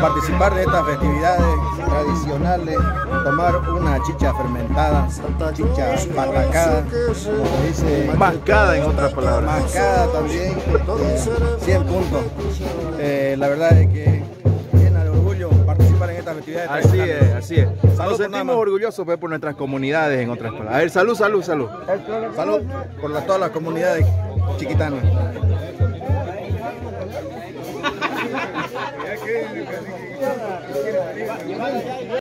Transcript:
participar de estas festividades tradicionales, tomar una chicha fermentada, chicha patacada, como dice. Mascada en otras palabras. Mascada también, 100 puntos. Eh, la verdad es que llena de orgullo participar en estas festividades. Así es, así es. Salud Nos sentimos orgullosos pues, por nuestras comunidades en otras palabras. A ver, salud, salud, salud. Salud por la- todas las comunidades chiquitanas. よかった。